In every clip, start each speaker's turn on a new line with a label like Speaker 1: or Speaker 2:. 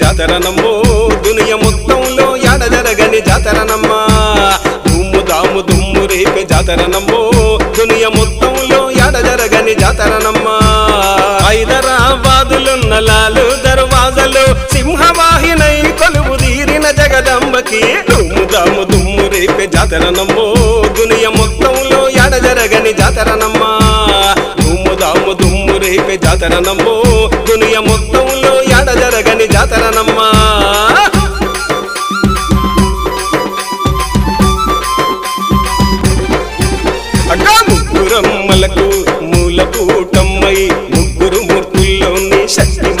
Speaker 1: జాతరనమ్మో దునియ మొత్తంలో ఎడ జరగని జాతరనమ్మా. దుమ్ము దాము దుమ్ము రేపే జాతరనమ్మో దునియ మొత్తంలో ఎడ జరగని జాతరనమ్మా హైదరాబాదులున్న లాలు దర్వాజలు సింహవాహినై కొలువు తీరిన జగదంబకి దుమ్ము దాము దుమ్ము రేపే జాతరనమ్మో దునియ మొత్తంలో ఎడ జరగని జాతరనమ్మా. దుమ్ము దాము దుమ్ము రేపే జాతరనమ్మో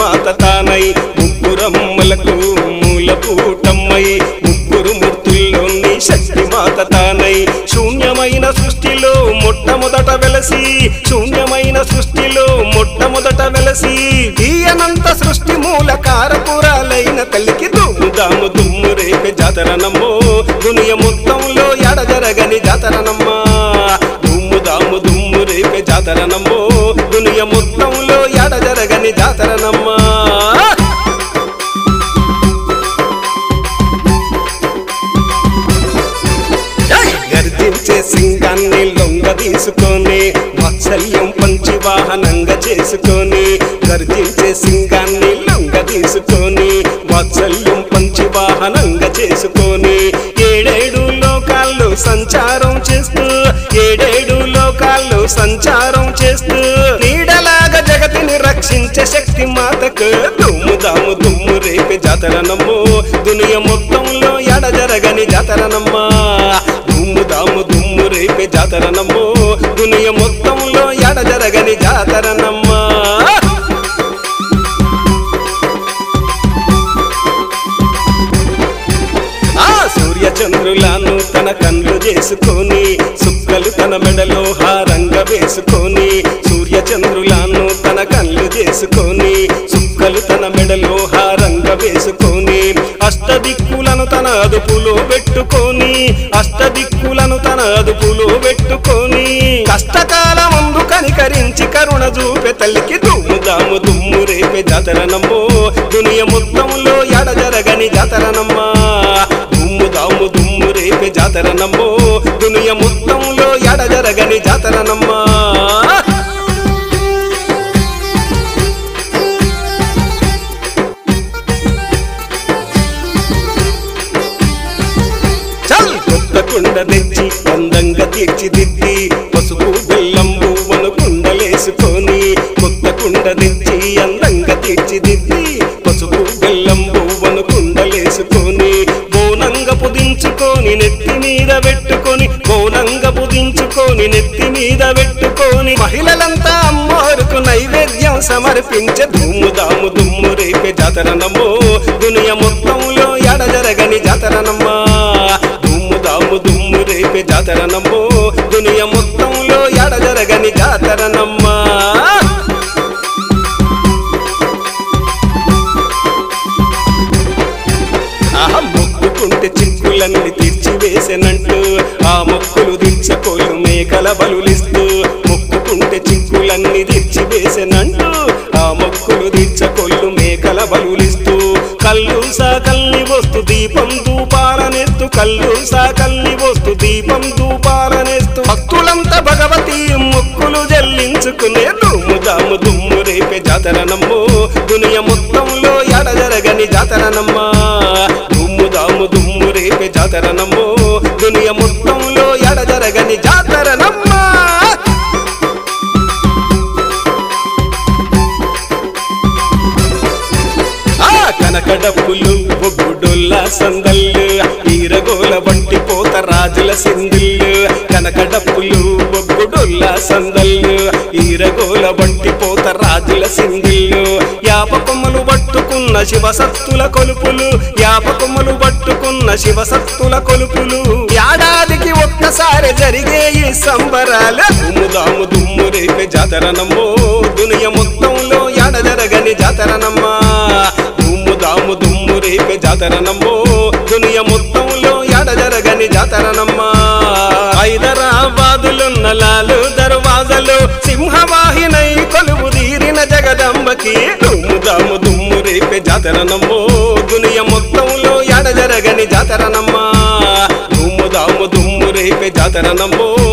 Speaker 1: మాత తానై ముగ్గురమ్మలకు మూల కూటమ్మై ముగ్గురు మూర్తుల్లోని శక్తి మాత తానై శూన్యమైన సృష్టిలో మొట్టమొదట వెలసి శూన్యమైన సృష్టిలో మొట్టమొదట వెలసి. తీయనంత సృష్టి మూల కారపురాలైన తల్లికి దుమ్ముదాము దుమ్ము రేపే జాతరనమ్మో. దునియ మొత్తంలో ఎడజరగని జాతరనమ్మా. దుమ్ముదాము దుమ్ము రేపే జాతరనమ్మో. దునియ మొత్తంలో ఎడజరగని జాతరనమ్మా. చేసుకొని వాత్సల్యం పంచి వాహనంగా చేసుకొని గర్జించే సింగాన్ని లొంగ తీసుకొని వాత్సల్యం పంచి వాహనంగా చేసుకొని ఏడేడు లోకాల్లో సంచారం చేస్తూ ఏడేడు లోకాల్లో సంచారం చేస్తూ నీడలాగా జగతిని రక్షించే శక్తి మాతకు దుమ్ము దాము దుమ్ము రేపే జాతరనమ్మో దునియ మొత్తంలో ఎడ జరగని జాతరనమ్మా దుమ్ము దాము దుమ్ము రేపే జాతరనమ్మో దునియ మొత్తంలో ఎడ జరగని జాతరనమ్మా ఆ సూర్య చంద్రులను తన కండ్లు చేసుకొని సుక్కలు తన మెడలో హారంగ వేసుకొని సూర్యచంద్రులను తన కళ్ళు చేసుకొని సుక్కలు తన మెడలో హారంగ వేసుకొని అష్టదిక్కులను తన అదుపులో పెట్టుకొని అష్టదిక్కులను తన అదుపులో పెట్టుకొని కష్టకాల ముందు కనికరించి కరుణ చూపే తల్లికి దుమ్ము దాము దుమ్ము రేపే జాతరనమ్మో. దునియ మొత్తంలో ఎడ జరగని జాతరనమ్మా. దుమ్ము దాము దుమ్ము రేపే జాతరనమ్మో. దునియ మొత్తంలో ఎడ జరగని జాతరనమ్మా. కుండ తెచ్చి అందంగా తీర్చిదిద్ది. పసుపు బెల్లం పువ్వును కుండలేసుకొని కొత్త కుండ తెచ్చి అందంగా తీర్చిదిద్ది. పసుపు బెల్లం పువ్వును కుండలేసుకొని బోనంగా పుదించుకొని నెత్తి మీద పెట్టుకొని బోనంగా పుదించుకొని నెత్తి మీద పెట్టుకొని. మహిళలంతా అమ్మవారుకు నైవేద్యం సమర్పించే దుమ్ము దాము దుమ్ము రేపే జాతరనమ్మో దునియ మొత్తంలో మేకల బలులిస్తూ మొక్కుకుంటే చిక్కులన్నీ తీర్చివేసెనంటూ ఆ మొక్కులు తీర్చకొల్లు మేకల బలులిస్తూ కళ్ళు సాకల్ని వస్తు దీపం దూపాలనేస్తు కళ్ళు సాకల్ని వస్తు దీపం దూపాలనెత్తు భక్తులంతా భగవతి మొక్కులు జల్లించుకునే దుమ్ము దాము దుమ్ము రేపే జాతరనమ్మో. దునియ మొత్తంలో ఎడ జరగని జాతరనమ్మా. దుమ్ము దాము దుమ్ము రేపే జాతరనమ్మో. కనక డప్పులు బొగ్గుడొల్ల సందల్లు ఈరగోల వంటి పోత రాజుల సిందిల్లు కనకడప్పులు డప్పులు బొగ్గుడొల్ల సందల్లు ఈరగోల వంటి పోత రాజుల సిందిల్లు. యాపకొమ్మలు పట్టుకున్న శివసత్తుల కొలుపులు యాపకొమ్మలు పట్టుకున్న శివసత్తుల కొలుపులు. ఏడాదికి ఒక్కసారి జరిగే ఈ సంబరాలు దుమ్ము దాము దుమ్ము రేపే జాతర నమ్మో. జాతరనమ్మో. దునియ మొత్తంలో ఎడ జరగని జాతరనమ్మా. హైదరాబాదులున్న లాలు దర్వాజలు సింహవాహినై కొలువు తీరిన జగదంబకి దుమ్ము దాము దుమ్ము రేపే జాతరనమ్మో. దునియ మొత్తంలో ఎడ జరగని జాతరనమ్మా. దుమ్ము దాము దుమ్ము రేపే జాతరనమ్మో.